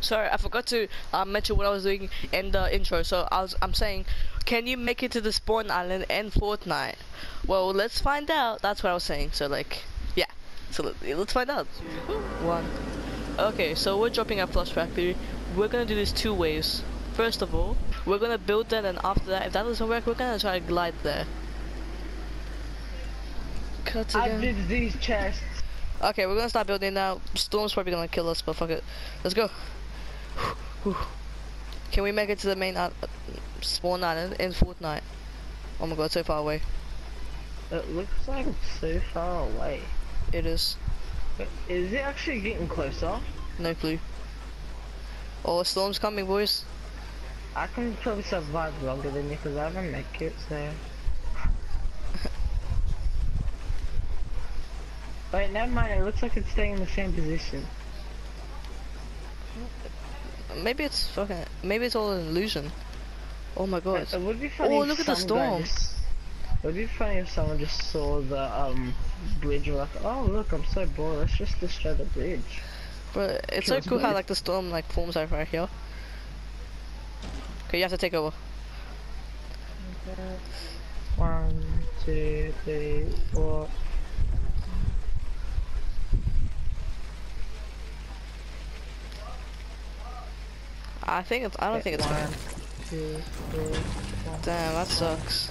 sorry, I forgot to uh, mention what I was doing in the intro. So I was, I'm saying, can you make it to the spawn island in Fortnite? Well, let's find out. That's what I was saying. So like, yeah. So let, let's find out. One. Okay, so we're dropping at Flush Factory. We're gonna do this two ways. First of all, we're gonna build that, and after that, if that doesn't work, we're gonna try to glide there. Cut I did these chests. Okay, we're gonna start building now. Storm's probably gonna kill us, but fuck it. Let's go. Can we make it to the main spawn island in Fortnite? Oh my god, so far away. It looks like it's so far away. It is. But is it actually getting closer? No clue. Oh, a storm's coming, boys. I can probably survive longer than you because I haven't make it, so. Wait, never mind, it looks like it's staying in the same position. Hmm. Maybe it's fucking. Maybe it's all an illusion. Oh my god. It would be funny Oh, look at the storm. just- It would be funny if someone just saw the um bridge and like, oh look, I'm so bored, let's just destroy the bridge. But it's so Kills cool how like the storm like forms over right here. Okay, you have to take over. One, two, three, four. I think it's. I don't think it's. one, Gonna, two, three, four, damn, that sucks.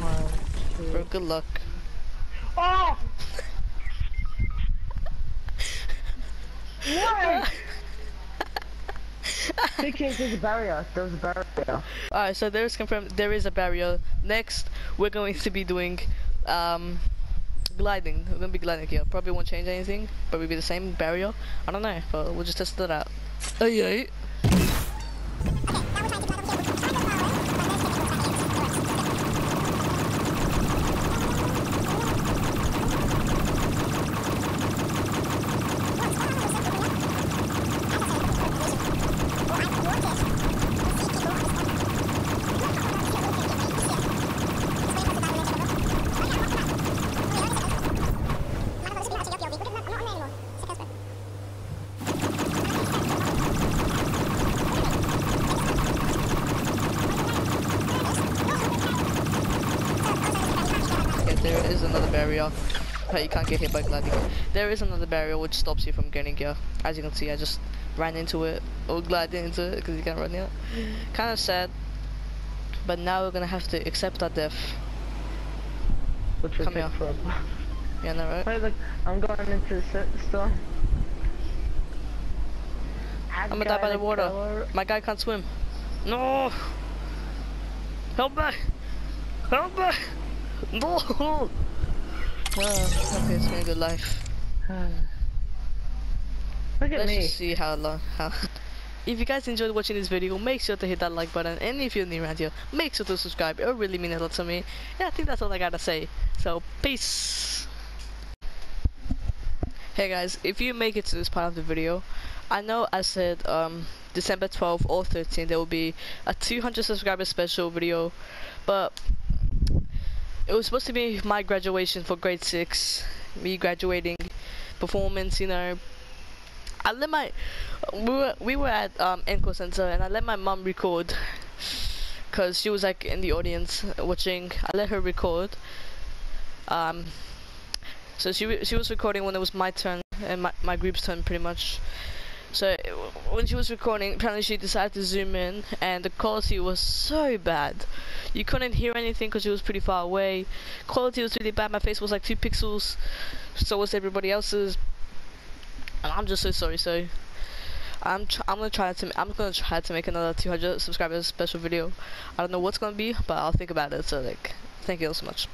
one, two. Bro, good luck. Oh! What? because there's a barrier. There's a barrier. Alright, so there's confirmed there is a barrier. Next, we're going to be doing um gliding. We're gonna be gliding here. Probably won't change anything. Probably be the same barrier. I don't know, but we'll just test it out. Oh yeah. Okay, there is another barrier. But you can't get hit by gliding. There is another barrier which stops you from getting here. As you can see, I just ran into it oh, or glided into it because you can't run here. Kind of sad. But now we're gonna have to accept our death. Which Come here. for Yeah, no, right? Wait, look, I'm going into the store. I'm gonna die by the water. My guy can't swim. No! Help me! Help me! Oh, okay, it's been a good life. Look at Let's me. see how long. How. If you guys enjoyed watching this video, make sure to hit that like button, and if you're new around here, make sure to subscribe. It really means a lot to me. Yeah, I think that's all I gotta say. So, peace. Hey guys, if you make it to this part of the video, I know I said um, December 12th or 13th there will be a 200 subscriber special video, but it was supposed to be my graduation for grade 6, me graduating, performance, you know. I let my, we were, we were at um, Enco Center and I let my mom record because she was like in the audience watching. I let her record. Um, so she she was recording when it was my turn and my, my group's turn pretty much. So when she was recording, apparently she decided to zoom in, and the quality was so bad. You couldn't hear anything because she was pretty far away. Quality was really bad. My face was like two pixels. So was everybody else's. And I'm just so sorry. So I'm I'm gonna try to I'm gonna try to make another 200 subscribers special video. I don't know what's gonna be, but I'll think about it. So like, thank you all so much.